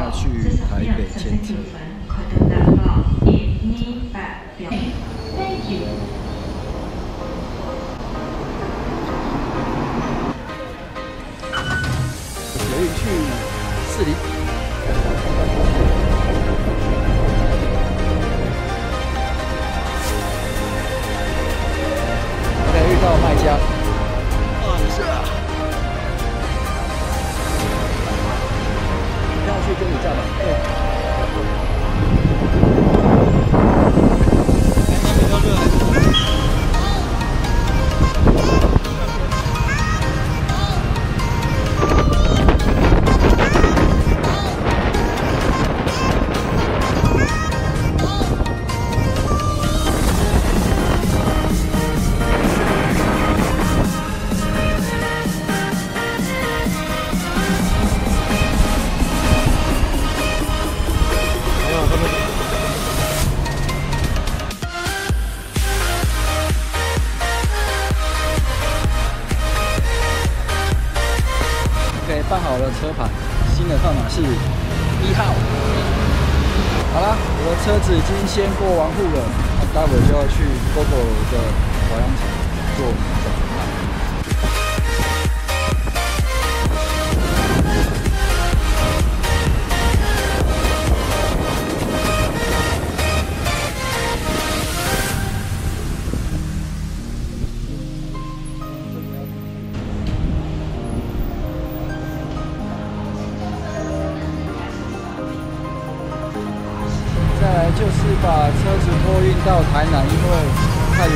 要去台北牵车。可以去士林。OK，遇到卖家。办好了车牌，新的号码是一号。好啦，我的车子已经先过完户了，那待会就要去 GoGo 的保养厂做就是把车子托运到台南，因为太远，